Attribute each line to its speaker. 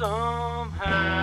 Speaker 1: somehow.